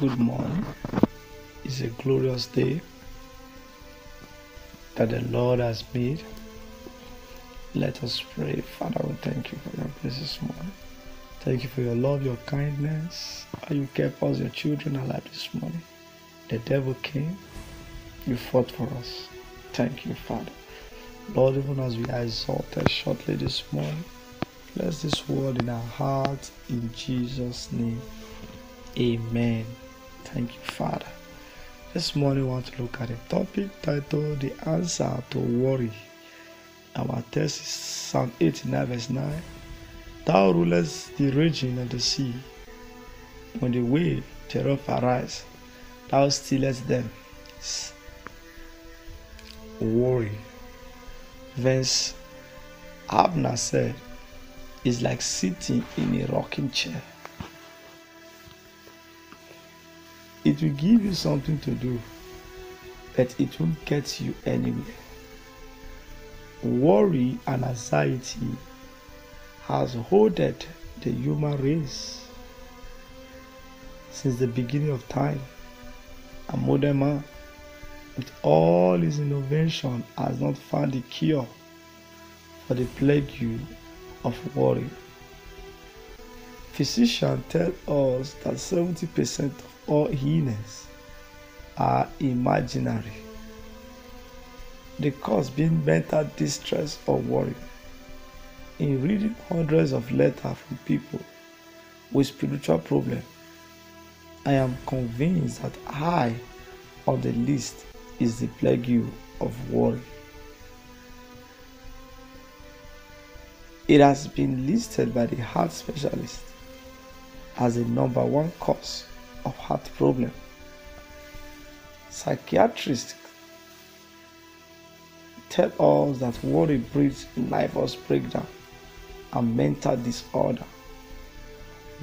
Good morning. It's a glorious day that the Lord has made. Let us pray. Father, we thank you for your grace this morning. Thank you for your love, your kindness. How you kept us, your children, alive this morning. The devil came. You fought for us. Thank you, Father. Lord, even as we are exalted shortly this morning, bless this word in our hearts in Jesus' name. Amen. Thank you, Father. This morning, we want to look at a topic titled The Answer to Worry. Our text is Psalm 89, verse 9. Thou rulest the raging of the sea. When the wave thereof arise, thou stillest them. Worry. Vince Havner said, is like sitting in a rocking chair. It will give you something to do, but it won't get you anywhere. Worry and anxiety has hoarded the human race since the beginning of time. A modern man, with all his innovation, has not found the cure for the plague of worry. Physicians tell us that 70% of all illness are imaginary. The cause being mental distress or worry. In reading hundreds of letters from people with spiritual problems, I am convinced that high on the list is the plague of worry. It has been listed by the heart specialist as the number one cause of heart problem. Psychiatrists tell us that worry breeds nervous breakdown and mental disorder.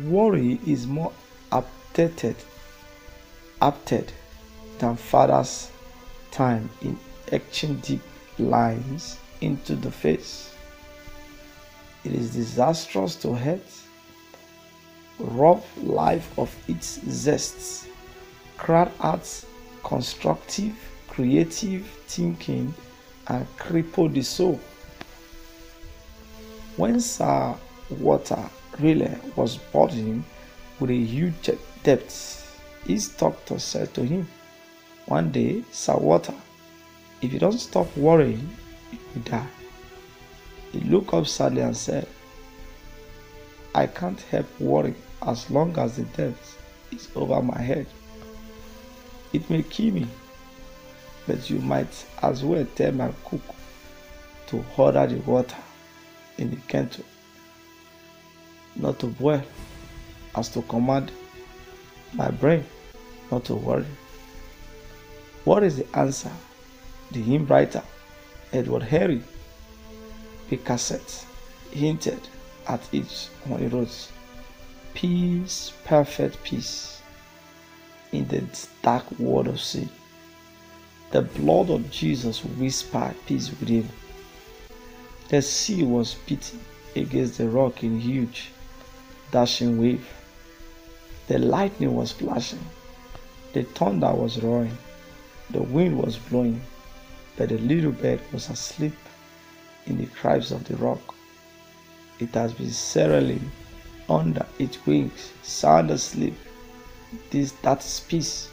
Worry is more apted, apted than father's time in etching deep lines into the face. It is disastrous to health rob life of its zests, crowd out constructive, creative thinking, and cripple the soul. When Sir Walter Raleigh was burdened with a huge debt, his doctor said to him, One day, Sir Walter, if you don't stop worrying, you die. He looked up sadly and said, I can't help worrying as long as the debt is over my head. It may kill me, but you might as well tell my cook to order the water in the kettle, not to boil, as to command my brain not to worry. What is the answer? The hymn writer, Edward Henry Bickersteth, hinted at it when he wrote, Peace, perfect peace, in the dark world of sin. The blood of Jesus whispered peace within. The sea was beating against the rock in huge, dashing wave. The lightning was flashing. The thunder was roaring. The wind was blowing. But the little bird was asleep in the crags of the rock. It has been settling under its wings, sound asleep. This that is peace.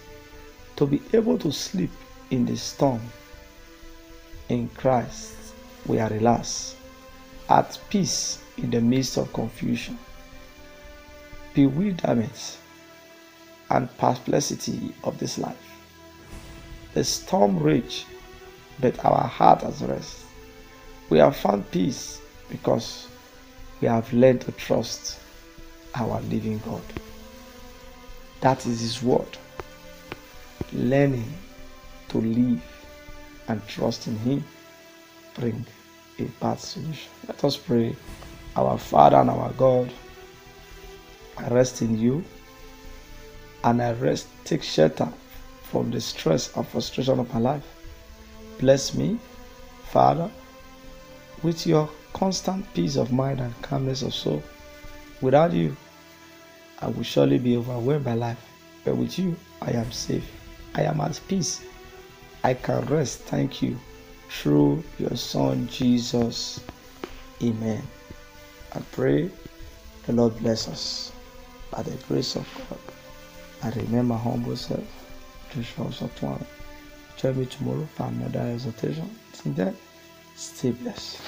To be able to sleep in the storm. In Christ, we are relaxed, at peace in the midst of confusion, bewilderment, and perplexity of this life. The storm rage, but our heart has rest. We have found peace because we have learned to trust our living God. That is His word. Learning to live and trust in Him bring a bad solution. Let us pray. Our Father and our God, I rest in you and I rest, take shelter from the stress and frustration of my life. Bless me, Father, with your constant peace of mind and calmness of soul. Without you, I will surely be overwhelmed by life. But with you, I am safe. I am at peace. I can rest. Thank you. Through your Son, Jesus. Amen. I pray the Lord bless us by the grace of God. I remember humble self, Joshua Osatohanmwen. Join me tomorrow for another exhortation. Until then, stay blessed.